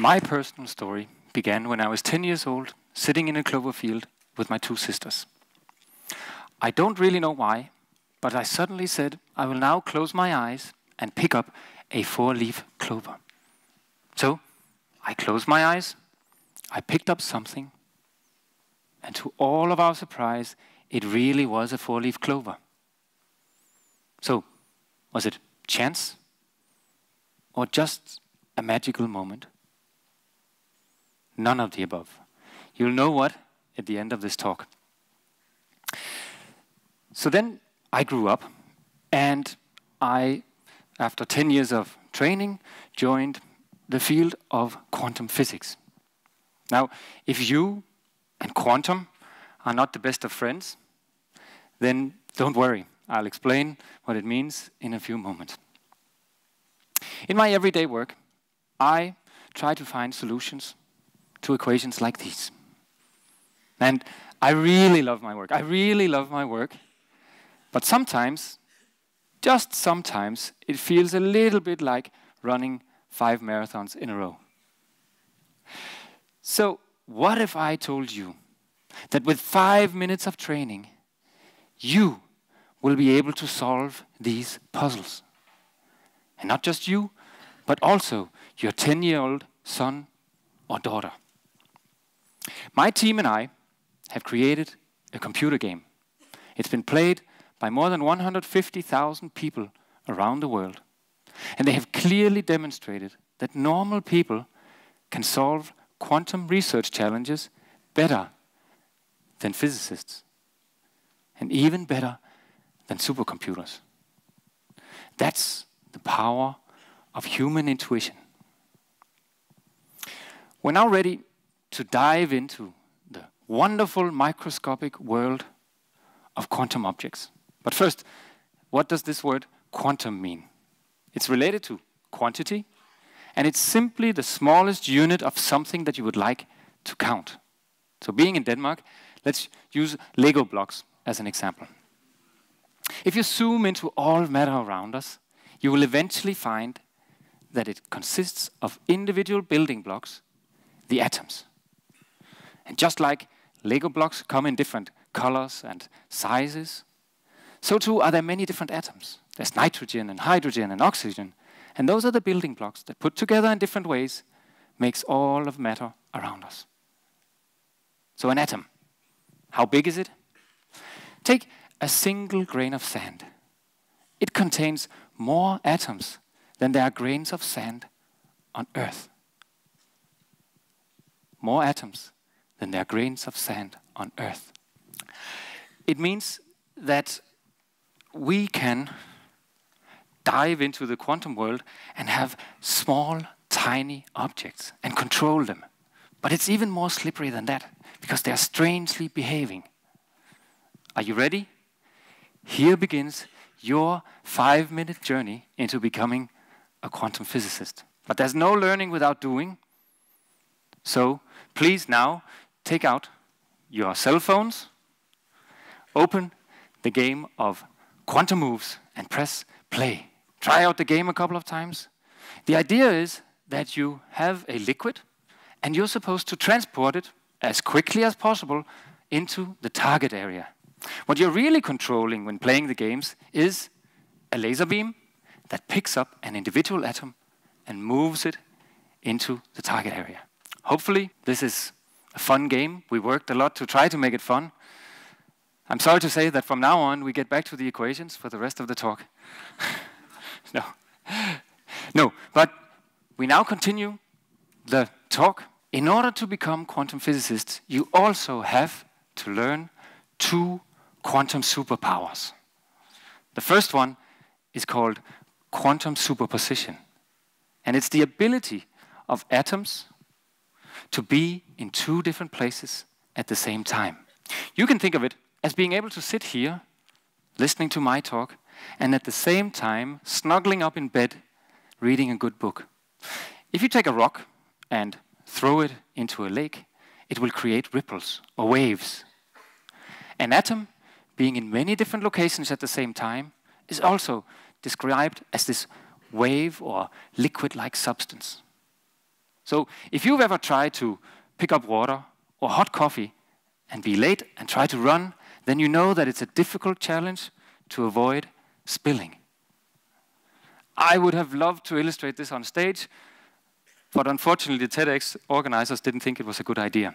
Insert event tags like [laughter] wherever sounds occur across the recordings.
My personal story began when I was 10 years old, sitting in a clover field with my two sisters. I don't really know why, but I suddenly said, I will now close my eyes and pick up a four leaf clover. So I closed my eyes, I picked up something, and to all of our surprise, it really was a four leaf clover. So, was it chance or just a magical moment? None of the above. You'll know what at the end of this talk. So then I grew up and I, after 10 years of training, joined the field of quantum physics. Now, if you and quantum are not the best of friends, then don't worry. I'll explain what it means in a few moments. In my everyday work, I try to find solutions to equations like these. And I really love my work. I really love my work. But sometimes, just sometimes, it feels a little bit like running five marathons in a row. So, what if I told you that with five minutes of training, you will be able to solve these puzzles? And not just you, but also your 10 year old son or daughter. My team and I have created a computer game. It's been played by more than 150,000 people around the world. And they have clearly demonstrated that normal people can solve quantum research challenges better than physicists, and even better than supercomputers. That's the power of human intuition. We're now ready to dive into the wonderful microscopic world of quantum objects. But first, what does this word quantum mean? It's related to quantity, and it's simply the smallest unit of something that you would like to count. So, being in Denmark, let's use Lego blocks as an example. If you zoom into all matter around us, you will eventually find that it consists of individual building blocks, the atoms. And just like Lego blocks come in different colors and sizes, so too are there many different atoms. There's nitrogen and hydrogen and oxygen, and those are the building blocks that put together in different ways makes all of matter around us. So an atom, how big is it? Take a single grain of sand. It contains more atoms than there are grains of sand on Earth. More atoms than there are grains of sand on Earth. It means that we can dive into the quantum world and have small, tiny objects and control them. But it's even more slippery than that because they're strangely behaving. Are you ready? Here begins your five minute journey into becoming a quantum physicist. But there's no learning without doing. So please now take out your cell phones, open the game of quantum moves, and press play. Try out the game a couple of times. The idea is that you have a liquid and you're supposed to transport it as quickly as possible into the target area. What you're really controlling when playing the games is a laser beam that picks up an individual atom and moves it into the target area. Hopefully, this is a fun game. We worked a lot to try to make it fun. I'm sorry to say that from now on, we get back to the equations for the rest of the talk. [laughs] no. No, but we now continue the talk. In order to become quantum physicists, you also have to learn two quantum superpowers. The first one is called quantum superposition. And it's the ability of atoms to be in two different places at the same time. You can think of it as being able to sit here, listening to my talk, and at the same time snuggling up in bed, reading a good book. If you take a rock and throw it into a lake, it will create ripples or waves. An atom being in many different locations at the same time, is also described as this wave or liquid-like substance. So if you've ever tried to pick up water or hot coffee and be late and try to run, then you know that it's a difficult challenge to avoid spilling. I would have loved to illustrate this on stage, but unfortunately the TEDx organizers didn't think it was a good idea.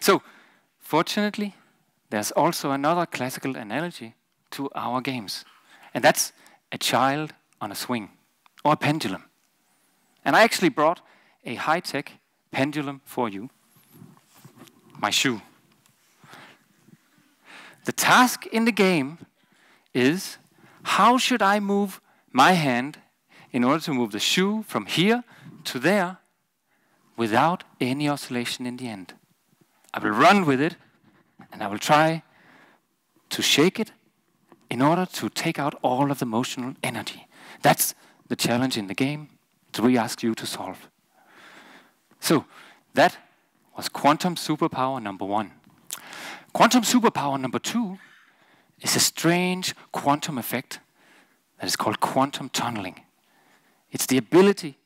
So, fortunately, there's also another classical analogy to our games, and that's a child on a swing or a pendulum. And I actually brought a high-tech pendulum for you, my shoe. The task in the game is how should I move my hand in order to move the shoe from here to there without any oscillation in the end. I will run with it and I will try to shake it in order to take out all of the emotional energy. That's the challenge in the game that we ask you to solve. So that was quantum superpower number one. Quantum superpower number two is a strange quantum effect that is called quantum tunneling. It's the ability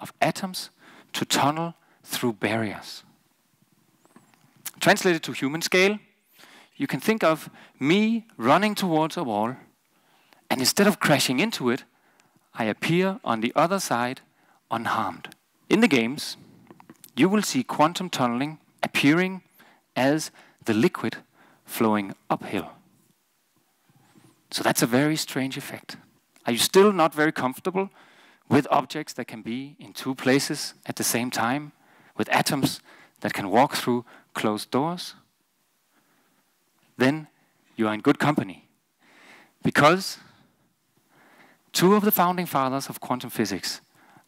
of atoms to tunnel through barriers. Translated to human scale, you can think of me running towards a wall, and instead of crashing into it, I appear on the other side unharmed. In the games, you will see quantum tunneling appearing as the liquid flowing uphill. So that's a very strange effect. Are you still not very comfortable with objects that can be in two places at the same time, with atoms that can walk through closed doors? Then you are in good company. Because two of the founding fathers of quantum physics,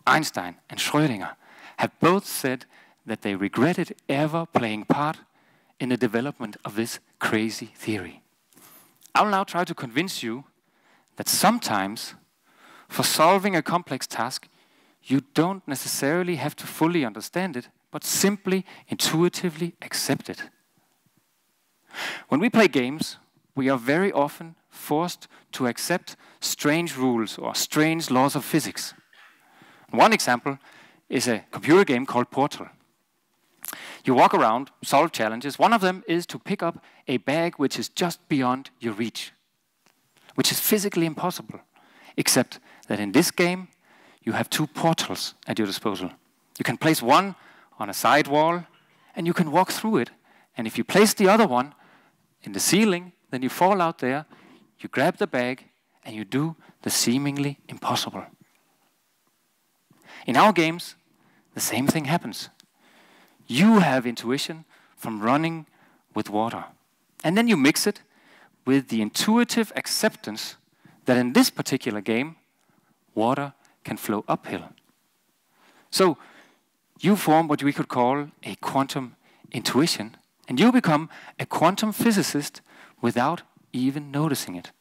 Einstein and Schrödinger, have both said that they regretted ever playing part in the development of this crazy theory. I'll now try to convince you that sometimes, for solving a complex task, you don't necessarily have to fully understand it, but simply intuitively accept it. When we play games, we are very often forced to accept strange rules or strange laws of physics. One example is a computer game called Portal. You walk around, solve challenges. One of them is to pick up a bag which is just beyond your reach, which is physically impossible, except that in this game, you have two portals at your disposal. You can place one on a side wall, and you can walk through it. And if you place the other one in the ceiling, then you fall out there, you grab the bag, and you do the seemingly impossible. In our games, the same thing happens. You have intuition from running with water. And then you mix it with the intuitive acceptance that in this particular game, water can flow uphill. So you form what we could call a quantum intuition, and you become a quantum physicist without even noticing it.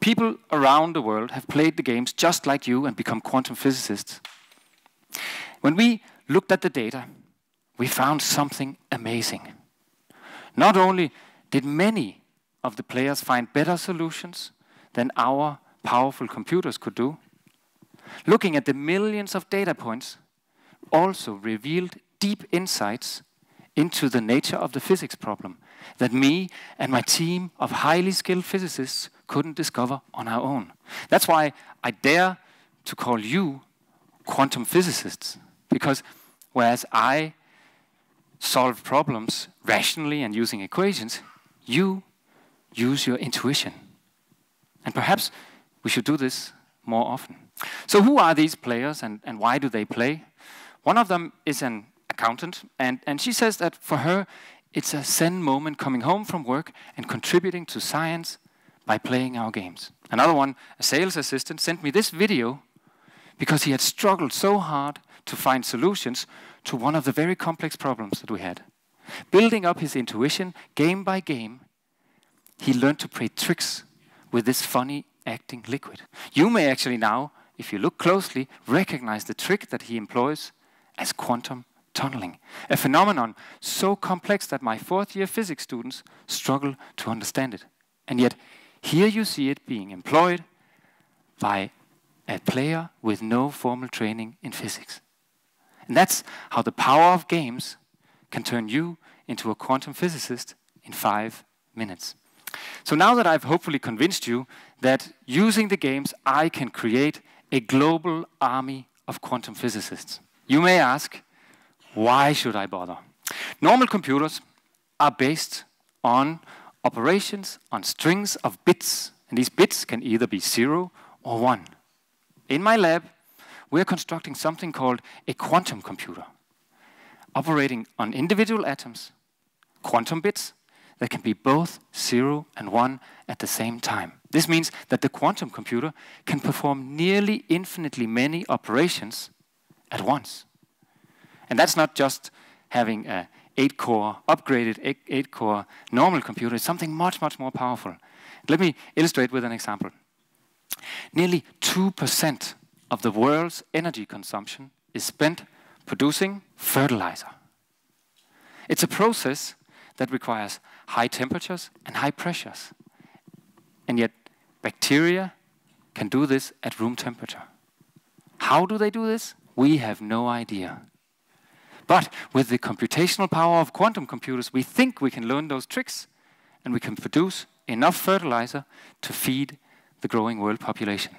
People around the world have played the games just like you and become quantum physicists. When we looked at the data, we found something amazing. Not only did many of the players find better solutions than our powerful computers could do, looking at the millions of data points also revealed deep insights into the nature of the physics problem that me and my team of highly skilled physicists couldn't discover on our own. That's why I dare to call you quantum physicists, because whereas I solve problems rationally and using equations, you use your intuition. And perhaps we should do this more often. So who are these players and, and why do they play? One of them is an accountant, and, and she says that for her, it's a zen moment coming home from work and contributing to science by playing our games. Another one, a sales assistant, sent me this video because he had struggled so hard to find solutions to one of the very complex problems that we had. Building up his intuition game by game, he learned to play tricks with this funny acting liquid. You may actually now, if you look closely, recognize the trick that he employs as quantum tunneling, a phenomenon so complex that my fourth year physics students struggle to understand it. And yet, here you see it being employed by a player with no formal training in physics. And that's how the power of games can turn you into a quantum physicist in five minutes. So now that I've hopefully convinced you that using the games, I can create a global army of quantum physicists, you may ask, why should I bother? Normal computers are based on operations on strings of bits, and these bits can either be zero or one. In my lab, we're constructing something called a quantum computer, operating on individual atoms, quantum bits that can be both zero and one at the same time. This means that the quantum computer can perform nearly infinitely many operations at once. And that's not just having a 8-core, upgraded 8-core normal computer. It's something much, much more powerful. Let me illustrate with an example. Nearly 2% of the world's energy consumption is spent producing fertilizer. It's a process that requires high temperatures and high pressures. And yet, bacteria can do this at room temperature. How do they do this? We have no idea. But with the computational power of quantum computers, we think we can learn those tricks and we can produce enough fertilizer to feed the growing world population.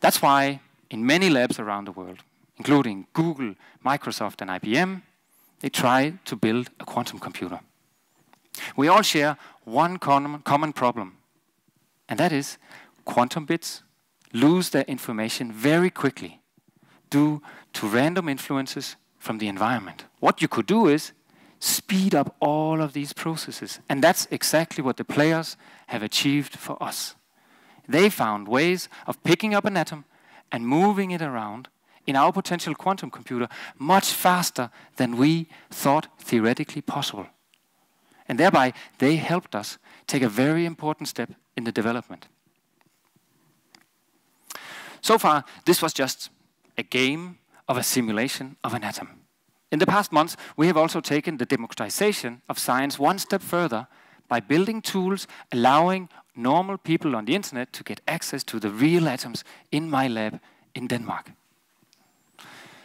That's why in many labs around the world, including Google, Microsoft, and IBM, they try to build a quantum computer. We all share one common problem, and that is quantum bits lose their information very quickly due to random influences from the environment. What you could do is speed up all of these processes, and that's exactly what the players have achieved for us. They found ways of picking up an atom and moving it around in our potential quantum computer much faster than we thought theoretically possible. And thereby, they helped us take a very important step in the development. So far, this was just a game of a simulation of an atom. In the past months, we have also taken the democratization of science one step further by building tools allowing normal people on the internet to get access to the real atoms in my lab in Denmark.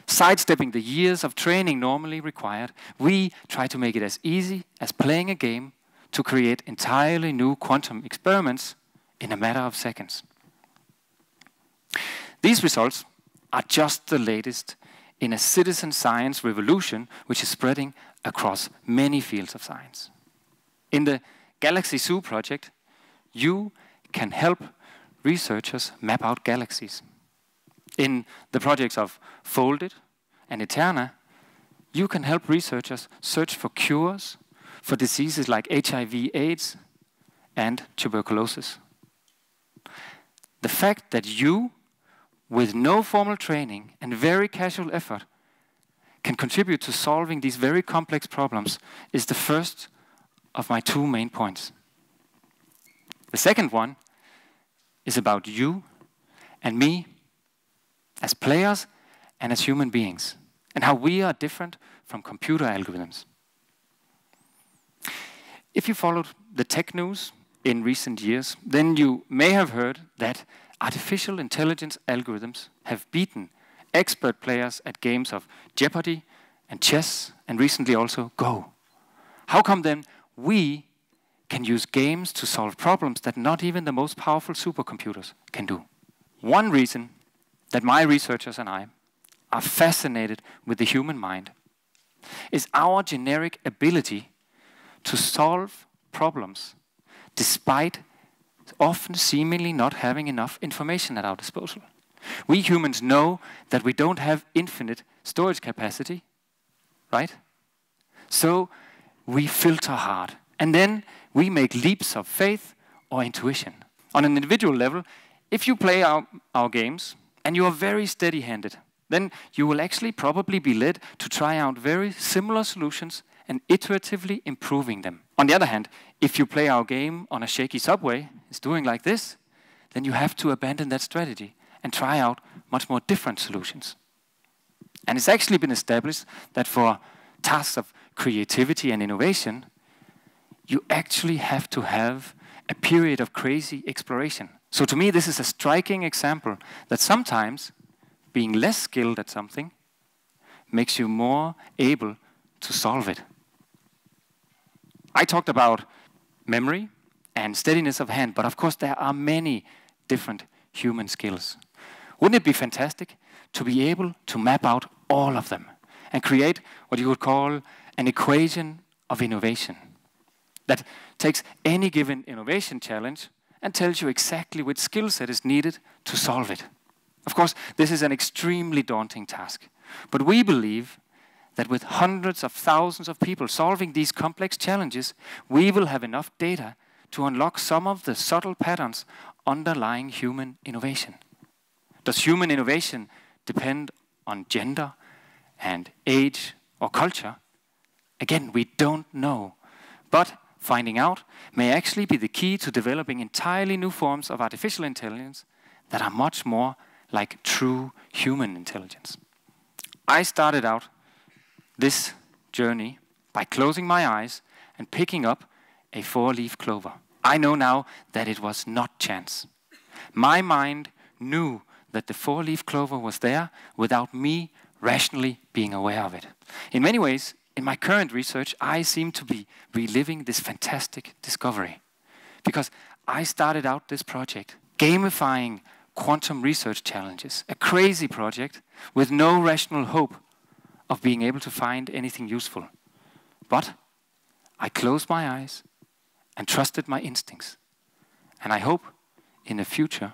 Sidestepping the years of training normally required, we try to make it as easy as playing a game to create entirely new quantum experiments in a matter of seconds. These results are just the latest in a citizen science revolution which is spreading across many fields of science. In the Galaxy Zoo project, you can help researchers map out galaxies. In the projects of Foldit and Eterna, you can help researchers search for cures for diseases like HIV, AIDS, and tuberculosis. The fact that you, with no formal training and very casual effort, can contribute to solving these very complex problems is the first of my two main points. The second one is about you and me as players and as human beings, and how we are different from computer algorithms. If you followed the tech news in recent years, then you may have heard that artificial intelligence algorithms have beaten expert players at games of Jeopardy and chess, and recently also Go. How come then we can use games to solve problems that not even the most powerful supercomputers can do? One reason that my researchers and I are fascinated with the human mind is our generic ability to solve problems despite often seemingly not having enough information at our disposal. We humans know that we don't have infinite storage capacity, right? So we filter hard. And then we make leaps of faith or intuition. On an individual level, if you play our, our games and you are very steady handed, then you will actually probably be led to try out very similar solutions and iteratively improving them. On the other hand, if you play our game on a shaky subway, it's doing like this, then you have to abandon that strategy and try out much more different solutions. And it's actually been established that for tasks of creativity and innovation, you actually have to have a period of crazy exploration. So to me, this is a striking example that sometimes being less skilled at something makes you more able to solve it. I talked about memory and steadiness of hand, but of course there are many different human skills. Wouldn't it be fantastic to be able to map out all of them and create what you would call an equation of innovation that takes any given innovation challenge and tells you exactly which skill set is needed to solve it. Of course, this is an extremely daunting task, but we believe that with hundreds of thousands of people solving these complex challenges, we will have enough data to unlock some of the subtle patterns underlying human innovation. Does human innovation depend on gender and age or culture? Again, we don't know. But finding out may actually be the key to developing entirely new forms of artificial intelligence that are much more like true human intelligence. I started out this journey by closing my eyes and picking up a four-leaf clover. I know now that it was not chance. My mind knew that the four-leaf clover was there without me rationally being aware of it. In many ways, in my current research, I seem to be reliving this fantastic discovery. Because I started out this project gamifying quantum research challenges, a crazy project with no rational hope of being able to find anything useful. But I closed my eyes and trusted my instincts. And I hope in the future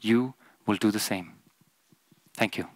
you will do the same. Thank you.